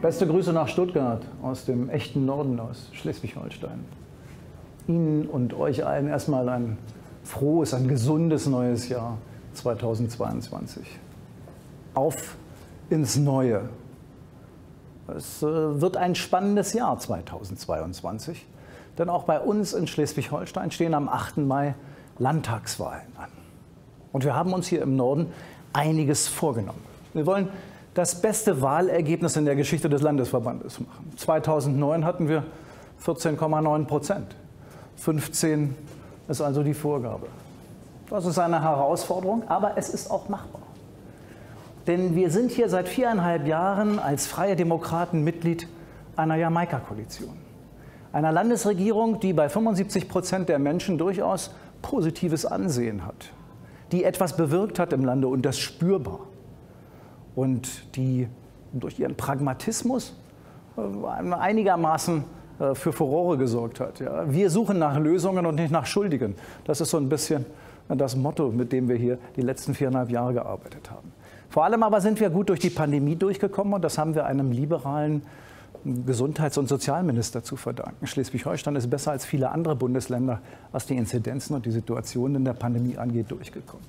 Beste Grüße nach Stuttgart aus dem echten Norden aus Schleswig-Holstein. Ihnen und euch allen erstmal ein frohes, ein gesundes neues Jahr 2022. Auf ins Neue. Es äh, wird ein spannendes Jahr 2022, denn auch bei uns in Schleswig-Holstein stehen am 8. Mai Landtagswahlen an. Und wir haben uns hier im Norden einiges vorgenommen. Wir wollen das beste Wahlergebnis in der Geschichte des Landesverbandes machen. 2009 hatten wir 14,9 Prozent. 15 ist also die Vorgabe. Das ist eine Herausforderung, aber es ist auch machbar. Denn wir sind hier seit viereinhalb Jahren als Freie Demokraten Mitglied einer Jamaika-Koalition. Einer Landesregierung, die bei 75 Prozent der Menschen durchaus positives Ansehen hat, die etwas bewirkt hat im Lande und das spürbar und die durch ihren Pragmatismus äh, einigermaßen äh, für Furore gesorgt hat. Wir suchen nach Lösungen und nicht nach Schuldigen. Das ist so ein bisschen das Motto, mit dem wir hier die letzten viereinhalb Jahre gearbeitet haben. Vor allem aber sind wir gut durch die Pandemie durchgekommen und das haben wir einem liberalen Gesundheits- und Sozialminister zu verdanken. Schleswig-Holstein ist besser als viele andere Bundesländer, was die Inzidenzen und die Situation in der Pandemie angeht, durchgekommen.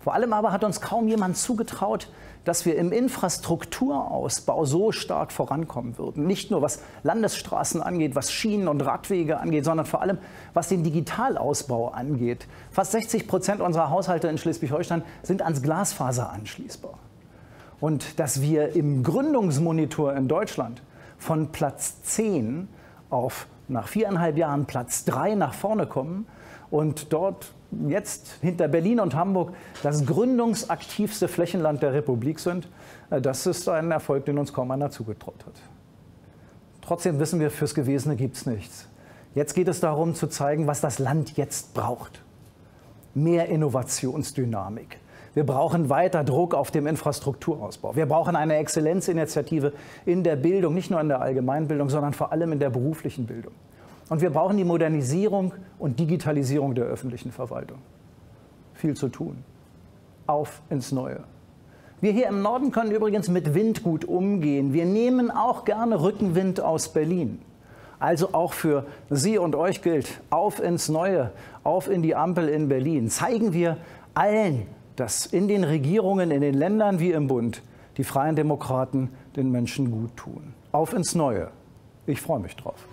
Vor allem aber hat uns kaum jemand zugetraut, dass wir im Infrastrukturausbau so stark vorankommen würden. Nicht nur was Landesstraßen angeht, was Schienen und Radwege angeht, sondern vor allem was den Digitalausbau angeht. Fast 60 Prozent unserer Haushalte in Schleswig-Holstein sind ans Glasfaser anschließbar. Und dass wir im Gründungsmonitor in Deutschland von Platz 10 auf nach viereinhalb Jahren Platz 3 nach vorne kommen und dort jetzt hinter Berlin und Hamburg das gründungsaktivste Flächenland der Republik sind, äh, das ist ein Erfolg, den uns kaum einer zugetraut hat. Trotzdem wissen wir, fürs Gewesene gibt es nichts. Jetzt geht es darum zu zeigen, was das Land jetzt braucht. Mehr Innovationsdynamik. Wir brauchen weiter Druck auf dem Infrastrukturausbau. Wir brauchen eine Exzellenzinitiative in der Bildung, nicht nur in der Allgemeinbildung, sondern vor allem in der beruflichen Bildung. Und wir brauchen die Modernisierung und Digitalisierung der öffentlichen Verwaltung. Viel zu tun. Auf ins Neue. Wir hier im Norden können übrigens mit Wind gut umgehen. Wir nehmen auch gerne Rückenwind aus Berlin. Also auch für Sie und euch gilt, auf ins Neue, auf in die Ampel in Berlin. Zeigen wir allen, dass in den Regierungen, in den Ländern wie im Bund die Freien Demokraten den Menschen gut tun. Auf ins Neue. Ich freue mich drauf.